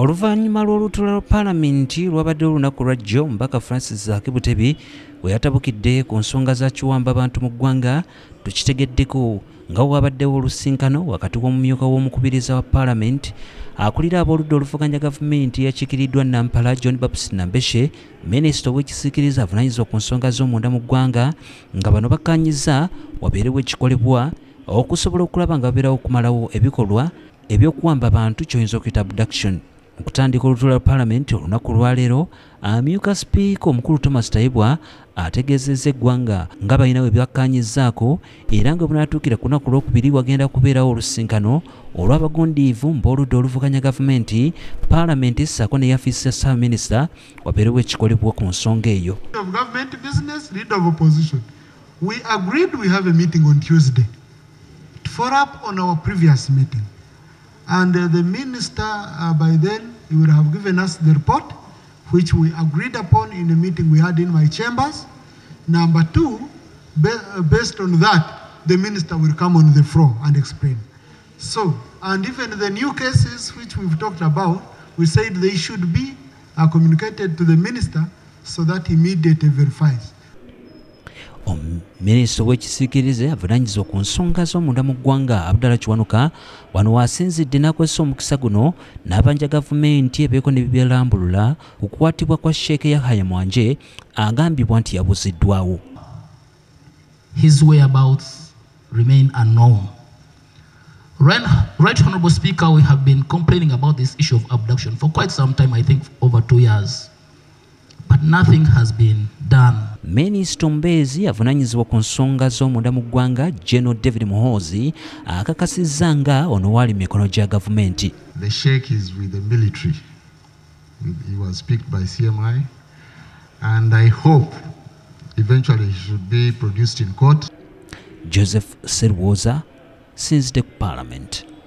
oluvannyuma lw'olutuula lwa paalamenti lwabadde olunaku lwa jjo omubaka francis akibutebi we yatabukidde ku nsonga za kiwamba abantu mu ggwanga tukitegeddeko nga wabaddewo olusinkano wakati w'omumyuka w'omukubiriza wa paalamenti akulira ab'oludda oluvuganya gavumenti yakiikiriddwa nampala john baptist nambeshe minisita ow'ekisiikiriza avunaanyizibwa ku nsonga z'omunda mu ggwanga nga bano bakkaanyiza wabeerewo ekikolebwa okusobola okulaba nga babeerawo okumalawo ebikolwa ebyokuwamba abantu kyoyinza okuyita abduction okutandika olutuula lwa paalamenti olunaku lwaleero amyuka sipiika omukulu thomas tayibwa ategeezezza eggwanga nga balina we byakkaanyizaako era nga bunaatuukira ku lunaku lwokubiri wagenda kubeerawo olusinkano olw'abagundiivu mb'oludda oluvuganya gavumenti paalamenti ssaako ne yafiisi ya saabaminisita wabeerewo ekikolebwa ku nsonga eyo. We agreed we have a meeting on Tuesday to follow up on our previous meeting. And uh, the minister, uh, by then, he would have given us the report, which we agreed upon in a meeting we had in my chambers. Number two, ba- uh, based on that, the minister will come on the floor and explain. So, and even the new cases which we've talked about, we said they should be uh, communicated to the minister so that he immediately verifies. Omuminisita w'ekisiikirize avunaanyizibwa ku nsonga z'omunda mu ggwanga abdala kiwanuka wano waasinzidde n'akozesa omukisa guno n'abanja gavumenti ebeeko ne bibyalambulula ku kukwatibwa kwa sheeke yahaya mwanje agambibwa nti yabuziddwawo his whereabouts remain unknown. Right, right Honorable Speaker, we have been complaining about this issue of abduction for quite some time, I think over two years. But nothing has been done. Minisita omubeezi avunaanyizibwa ku nsonga z'omunda mu ggwanga general david muhoozi akakasizza nga ono waali mu mikono gya gavumenti The sheikh is with the military. He was picked by CMI, and I hope eventually he should be produced in court. joseph serwoza sinzidde ku paalamenti